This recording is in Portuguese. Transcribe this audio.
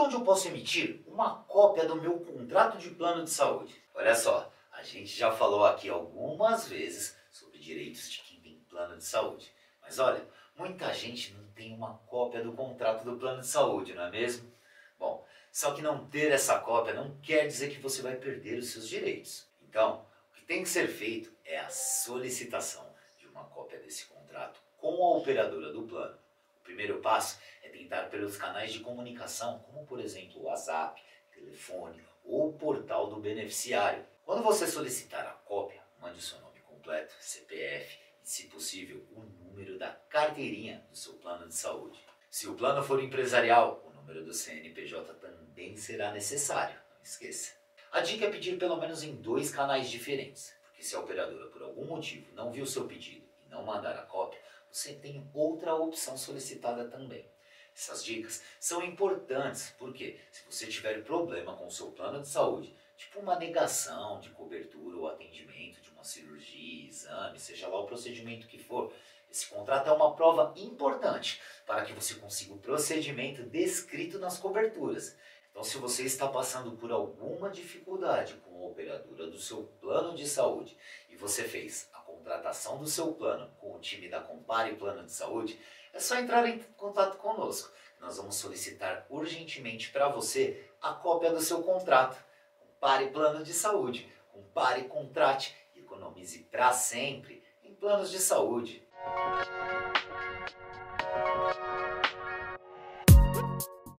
onde eu posso emitir uma cópia do meu contrato de plano de saúde. Olha só, a gente já falou aqui algumas vezes sobre direitos de quem tem plano de saúde. Mas olha, muita gente não tem uma cópia do contrato do plano de saúde, não é mesmo? Bom, só que não ter essa cópia não quer dizer que você vai perder os seus direitos. Então, o que tem que ser feito é a solicitação de uma cópia desse contrato com a operadora do plano. Primeiro passo é tentar pelos canais de comunicação, como por exemplo o WhatsApp, telefone ou portal do beneficiário. Quando você solicitar a cópia, mande o seu nome completo, CPF e, se possível, o número da carteirinha do seu plano de saúde. Se o plano for empresarial, o número do CNPJ também será necessário, não esqueça. A dica é pedir pelo menos em dois canais diferentes, porque se a operadora por algum motivo não viu seu pedido e não mandar a cópia, você tem outra opção solicitada também. Essas dicas são importantes porque se você tiver problema com o seu plano de saúde, tipo uma negação de cobertura ou atendimento de uma cirurgia, exame, seja lá o procedimento que for, esse contrato é uma prova importante para que você consiga o procedimento descrito nas coberturas. Então, se você está passando por alguma dificuldade com a operadora do seu plano de saúde e você fez contratação do seu plano com o time da Compare Plano de Saúde, é só entrar em contato conosco. Nós vamos solicitar urgentemente para você a cópia do seu contrato. Compare Plano de Saúde, compare, contrate economize para sempre em planos de saúde.